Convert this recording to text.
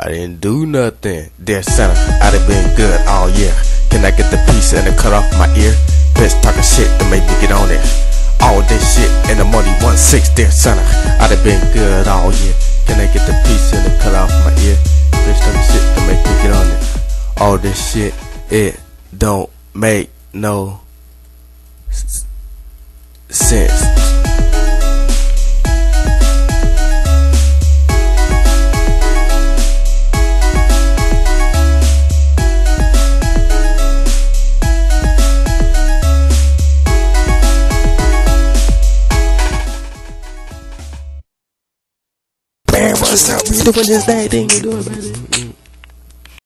I didn't do nothing. Dear Santa, I'd have been good all year. Can I get the piece and the cut off my ear? Bitch talking shit to make me get on it. All this shit and the money one six, dear Santa. I'd have been good all year. Can I get the piece and the cut off my ear? Bitch talking shit to make me get on it. All this shit, it don't make no sense. Up? We doing this thing, we doing, baby.